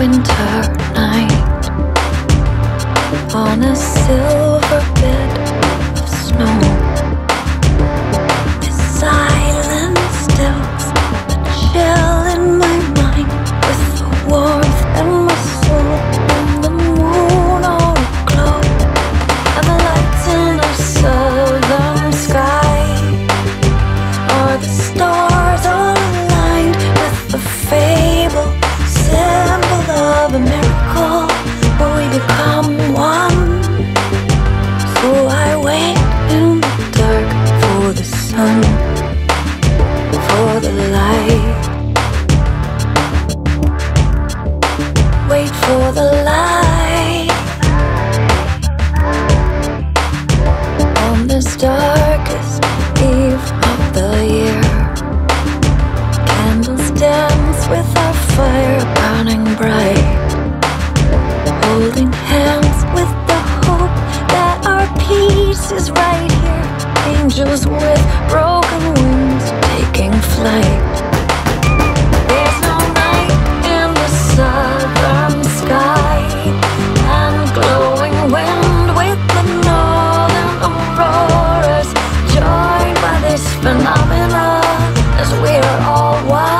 winter night on a silver bed of snow. Of a miracle where we become one. So I wait in the dark for the sun, for the light. Wait for the light is right here. Angels with broken wings taking flight. There's no night in the southern sky, and glowing wind with the northern auroras, joined by this phenomena as we are all one.